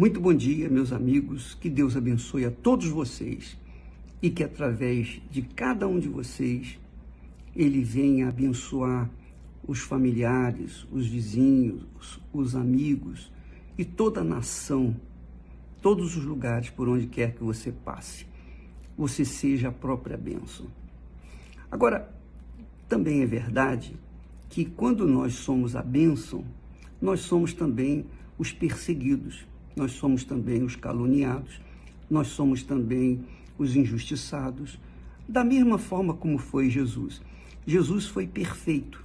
Muito bom dia, meus amigos. Que Deus abençoe a todos vocês e que através de cada um de vocês ele venha abençoar os familiares, os vizinhos, os amigos e toda a nação, todos os lugares por onde quer que você passe. Você seja a própria bênção. Agora, também é verdade que quando nós somos a bênção, nós somos também os perseguidos, nós somos também os caluniados, nós somos também os injustiçados, da mesma forma como foi Jesus. Jesus foi perfeito,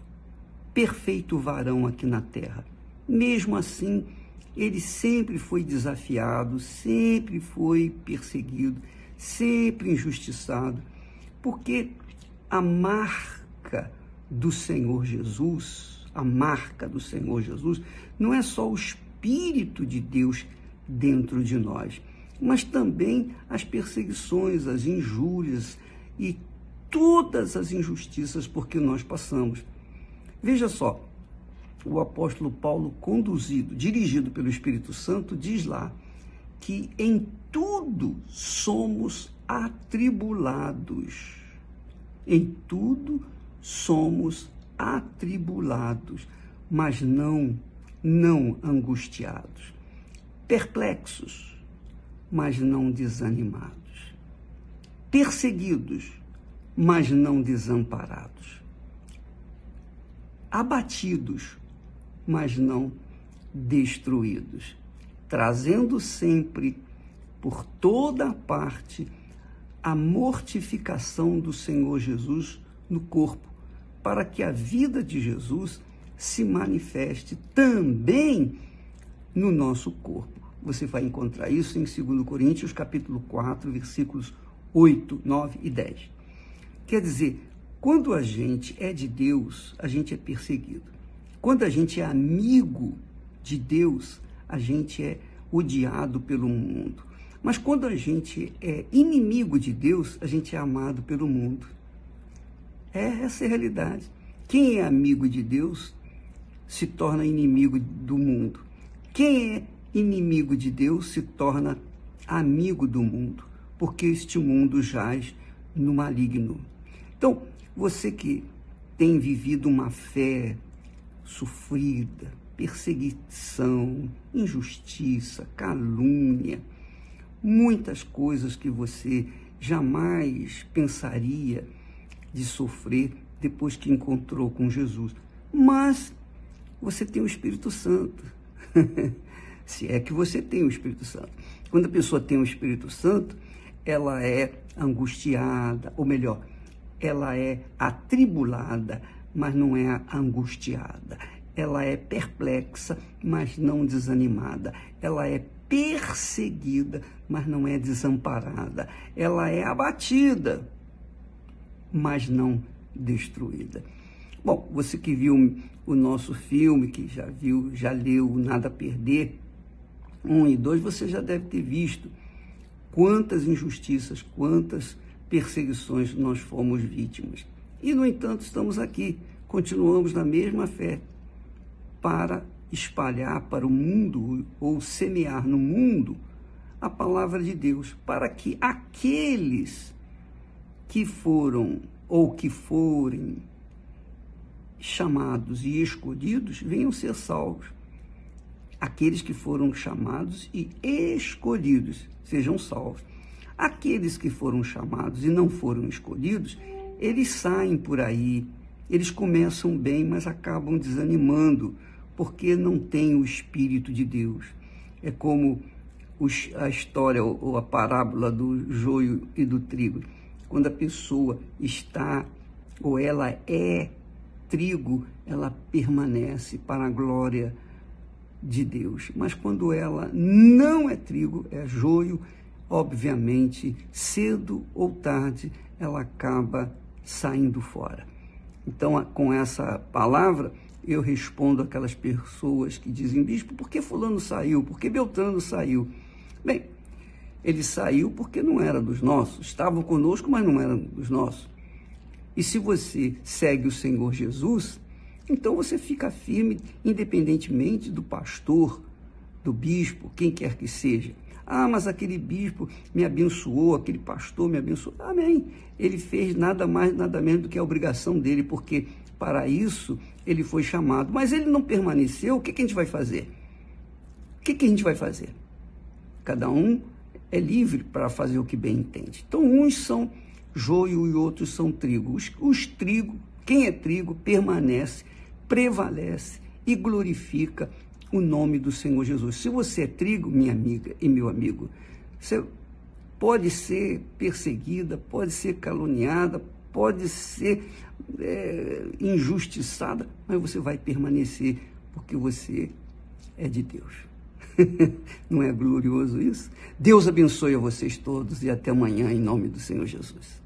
perfeito varão aqui na terra. Mesmo assim, ele sempre foi desafiado, sempre foi perseguido, sempre injustiçado, porque a marca do Senhor Jesus, a marca do Senhor Jesus, não é só o Espírito de Deus dentro de nós, mas também as perseguições, as injúrias e todas as injustiças por que nós passamos. Veja só, o apóstolo Paulo, conduzido, dirigido pelo Espírito Santo, diz lá que em tudo somos atribulados. Em tudo somos atribulados, mas não, não angustiados. Perplexos, mas não desanimados. Perseguidos, mas não desamparados. Abatidos, mas não destruídos. Trazendo sempre por toda parte a mortificação do Senhor Jesus no corpo, para que a vida de Jesus se manifeste também no nosso corpo. Você vai encontrar isso em 2 Coríntios, capítulo 4, versículos 8, 9 e 10. Quer dizer, quando a gente é de Deus, a gente é perseguido. Quando a gente é amigo de Deus, a gente é odiado pelo mundo. Mas quando a gente é inimigo de Deus, a gente é amado pelo mundo. É essa a realidade. Quem é amigo de Deus se torna inimigo do mundo. Quem é inimigo de Deus se torna amigo do mundo, porque este mundo jaz no maligno. Então, você que tem vivido uma fé sofrida, perseguição, injustiça, calúnia, muitas coisas que você jamais pensaria de sofrer depois que encontrou com Jesus. Mas você tem o Espírito Santo. Se é que você tem o Espírito Santo. Quando a pessoa tem o Espírito Santo, ela é angustiada, ou melhor, ela é atribulada, mas não é angustiada. Ela é perplexa, mas não desanimada. Ela é perseguida, mas não é desamparada. Ela é abatida, mas não destruída. Bom, você que viu o nosso filme, que já viu, já leu Nada a Perder, um e dois, você já deve ter visto quantas injustiças, quantas perseguições nós fomos vítimas. E, no entanto, estamos aqui, continuamos na mesma fé, para espalhar para o mundo, ou semear no mundo, a palavra de Deus, para que aqueles que foram ou que forem chamados e escolhidos venham ser salvos. Aqueles que foram chamados e escolhidos sejam salvos. Aqueles que foram chamados e não foram escolhidos, eles saem por aí, eles começam bem, mas acabam desanimando, porque não têm o Espírito de Deus. É como os, a história ou a parábola do joio e do trigo. Quando a pessoa está ou ela é trigo, ela permanece para a glória de Deus. Mas quando ela não é trigo, é joio, obviamente, cedo ou tarde, ela acaba saindo fora. Então, com essa palavra, eu respondo aquelas pessoas que dizem, bispo, por que fulano saiu? Por que Beltrano saiu? Bem, ele saiu porque não era dos nossos, estavam conosco, mas não eram dos nossos. E se você segue o Senhor Jesus, então você fica firme, independentemente do pastor do bispo, quem quer que seja. Ah, mas aquele bispo me abençoou, aquele pastor me abençoou. Amém. Ele fez nada mais, nada menos do que a obrigação dele, porque para isso ele foi chamado. Mas ele não permaneceu, o que, que a gente vai fazer? O que, que a gente vai fazer? Cada um é livre para fazer o que bem entende. Então, uns são joio e outros são trigo. Os, os trigo, quem é trigo, permanece, prevalece e glorifica o nome do Senhor Jesus. Se você é trigo, minha amiga e meu amigo, você pode ser perseguida, pode ser caluniada, pode ser é, injustiçada, mas você vai permanecer porque você é de Deus. Não é glorioso isso? Deus abençoe a vocês todos e até amanhã, em nome do Senhor Jesus.